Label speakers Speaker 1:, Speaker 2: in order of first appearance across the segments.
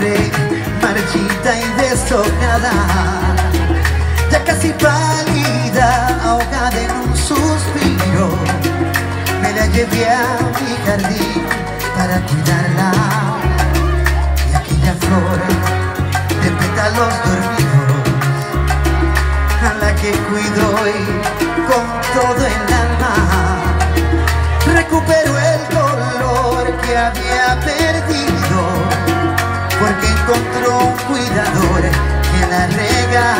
Speaker 1: marchita y desolada Ya casi pálida, ahogada en un suspiro. Me la llevé a mi jardín para cuidarla. Y aquella flor de pétalos dormidos A la que cuido hoy con todo el alma Recupero el color que había perdido cuidador que la rega.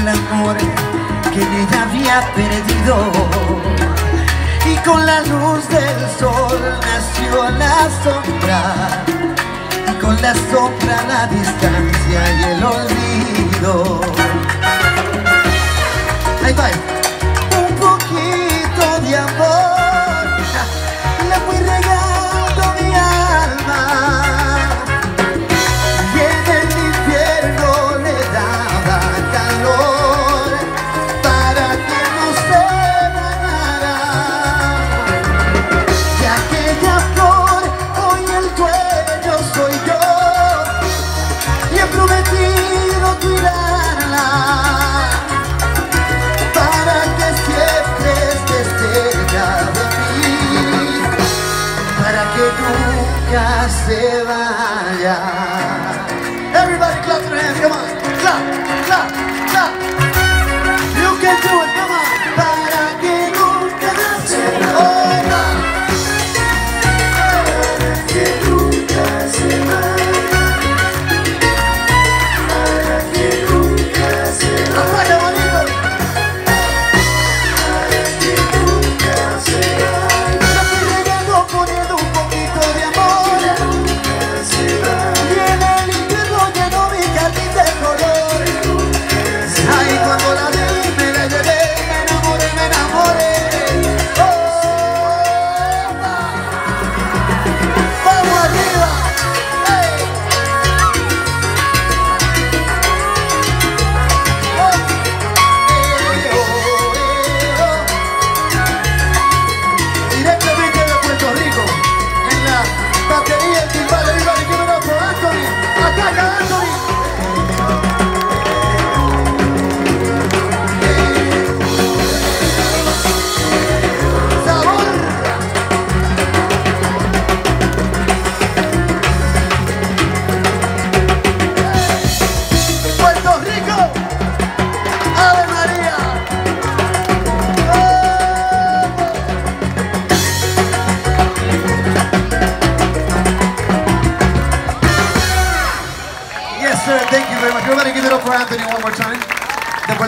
Speaker 1: el amor que ella había perdido y con la luz del sol nació la sombra y con la sombra la distancia y el olvido. Ahí va. nunca se vaya.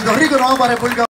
Speaker 1: रिको नौ पारे पुल